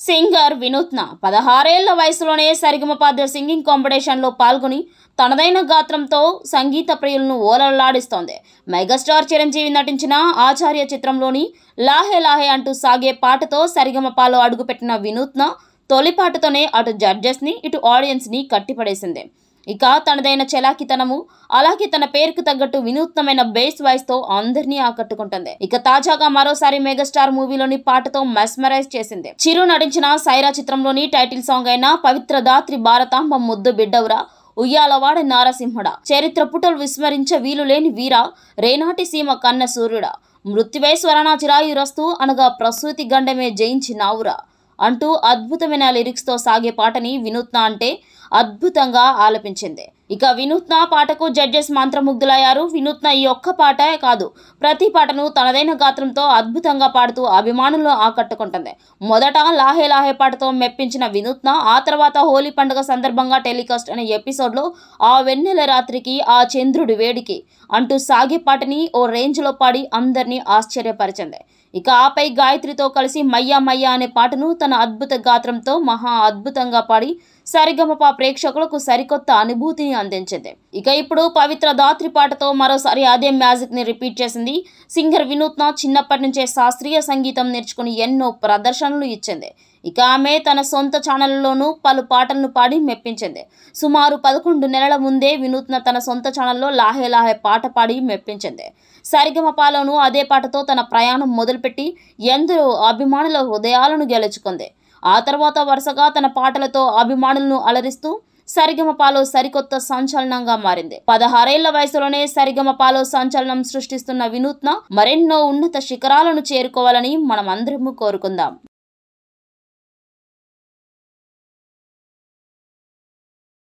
Singer వినూత్న పదహారేళ్ళ వయసులోనే సరిగమపాద singing కాంపిటీషన్లో పాల్గొని తనదైన గాత్రంతో సంగీత ప్రియులను ఓలలాడిస్తోంది. మెగాస్టార్ చిరంజీవి నటించిన ఆచార్య చిత్రంలోని లాహే లాహే అంటూ సాగే పాటతో సరిగమపాలో అడుగుపెట్టిన వినూత్న తొలి పాటతోనే అటు జడ్జెస్ని ఇటు ఆడియన్స్ని కట్టిపడేసింది. ఇక తనదైన చలాకితనము అలాగే తన పేరుకు తగ్గట్టు వినూత్నమైన బేస్ వాయిస్తో అందరినీ ఆకట్టుకుంటుంది. ఇక తాజాగా మరోసారి మెగాస్టార్ మూవీలోని పాటతో మెస్మరైజ్ చేసింది. చిరు నటించిన సైరా చిత్రంలోని టైటిల్ సాంగ్ అయిన పవిత్ర దాత్రి భారతాంబ ముద్దు బిడ్డవురా ఉయ్యాలవాడ నారసింహుడ. చరిత్ర పుటలు విస్మరించ వీలు లేని వీర రేనాటి సీమ కన్న సూర్యుడా. మృత్యువే స్వరణాచిరాయురస్తు అనగా ప్రసూతి గండమే జయించి నావురా. అంటూ అద్భుతమైన లిరిక్స్తో సాగే పాటని వినూత్న అంటే అద్భుతంగా ఆలపించింది. ఇక వినూత్న పాటకు జడ్జెస్ మంత్రముగ్ధులయ్యారు. వినూత్న ఈ ఒక్క పాటే కాదు ప్రతి పాటను తనదైన గాత్రంతో అద్భుతంగా పాడుతూ అభిమానులను ఆకట్టుకుంటుంది. మొదట లాహే లాహే పాటతో మెప్పించిన వినూత్న ఆ తర్వాత హోలీ పండుగ సందర్భంగా టెలికాస్ట్ అనే ఎపిసోడ్లో ఆ వెన్నెల రాత్రికి ఆ చంద్రుడి వేడికి అంటూ సాగే పాటని ఓ రేంజ్లో పాడి అందరినీ ఆశ్చర్యపరిచింది. ఇక ఆపై గాయత్రితో కలిసి మయ్యా మయ్యా అనే పాటను తన అద్భుత గాత్రంతో మహా అద్భుతంగా పాడి సరిగమప ప్రేక్షకులకు సరికొత్త అనుభూతిని అందించింది. ఇక ఇప్పుడు పవిత్ర దాత్రి పాటతో మరోసారి అదే మ్యాజిక్ని రిపీట్ చేసింది. సింగర్ వినూత్న చిన్నప్పటి నుంచే శాస్త్రీయ సంగీతం నేర్చుకుని ఎన్నో ప్రదర్శనలు ఇచ్చింది. ఇక ఆమె తన సొంత ఛానల్లోనూ పలు పాటలను పాడి మెప్పించింది. సుమారు పదకొండు నెలల ముందే వినూత్న తన సొంత ఛానల్లో లాహే లాహే పాట పాడి మెప్పించింది. సరిగమపాలోనూ అదే పాటతో తన ప్రయాణం మొదలుపెట్టి ఎందరో అభిమానుల హృదయాలను గెలుచుకుంది. ఆ తర్వాత వరుసగా తన పాటలతో అభిమానులను అలరిస్తూ సరిగమపాలో సరికొత్త సంచలనంగా మారింది. పదహారేళ్ళ వయసులోనే సరిగమపాలో సంచలనం సృష్టిస్తున్న వినూత్న మరెన్నో ఉన్నత శిఖరాలను చేరుకోవాలని మనం కోరుకుందాం.